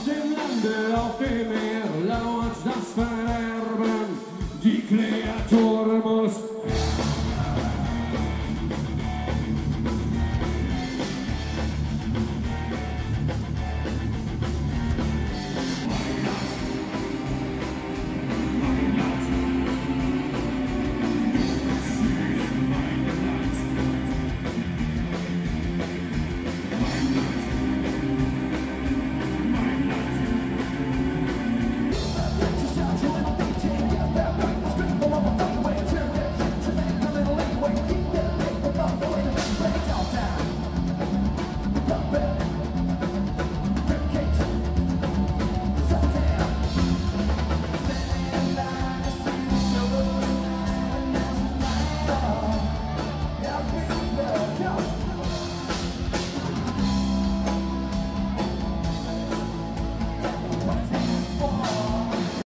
Auf dem Lande, auf dem Meer lauert das Verderben, die Kreatur muss